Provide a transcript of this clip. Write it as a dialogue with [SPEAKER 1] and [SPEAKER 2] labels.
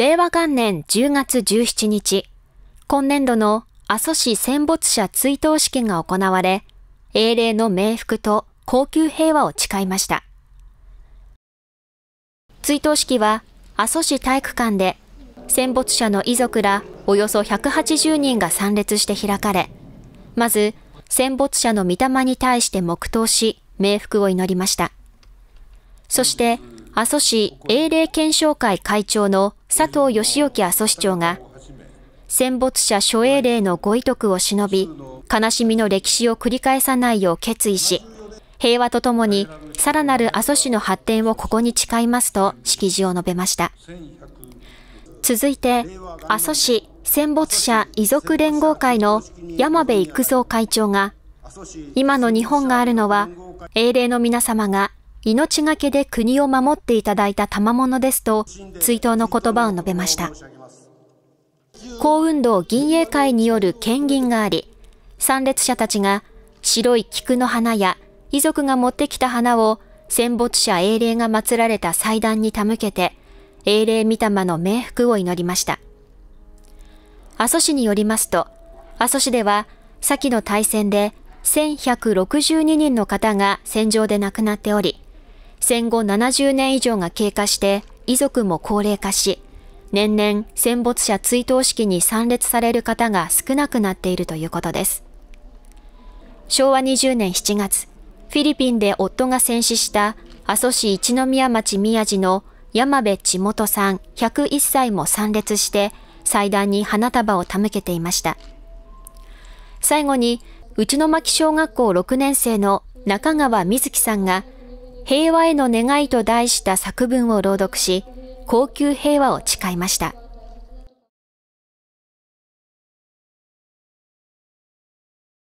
[SPEAKER 1] 令和元年10月17日、今年度の阿蘇市戦没者追悼式が行われ、英霊の冥福と高級平和を誓いました。追悼式は阿蘇市体育館で戦没者の遺族らおよそ180人が参列して開かれ、まず戦没者の御霊に対して黙祷し、冥福を祈りました。そして、阿蘇市英霊検証会会長の佐藤義興阿蘇市長が、戦没者諸英霊のご遺徳を忍び、悲しみの歴史を繰り返さないよう決意し、平和とともにさらなる阿蘇市の発展をここに誓いますと式辞を述べました。続いて、阿蘇市戦没者遺族連合会の山部育三会長が、今の日本があるのは、英霊の皆様が命がけで国を守っていただいた賜物ですと、追悼の言葉を述べました。幸運道銀営会による献銀があり、参列者たちが白い菊の花や遺族が持ってきた花を戦没者英霊が祀られた祭壇に手向けて、英霊御霊の冥福を祈りました。阿蘇市によりますと、阿蘇市では先の大戦で1162人の方が戦場で亡くなっており、戦後70年以上が経過して遺族も高齢化し、年々戦没者追悼式に参列される方が少なくなっているということです。昭和20年7月、フィリピンで夫が戦死した阿蘇市一宮町宮地の山部地元さん101歳も参列して祭壇に花束を手向けていました。最後に、内野牧小学校6年生の中川瑞希さんが平和への願いと題した作文を朗読し、高級平和を誓いました。